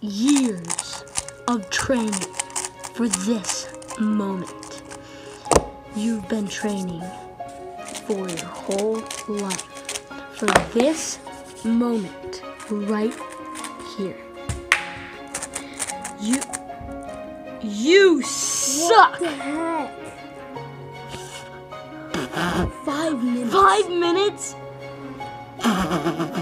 years of training for this moment. You've been training for your whole life for this moment right here. You you suck. What the heck? Five minutes. Five minutes?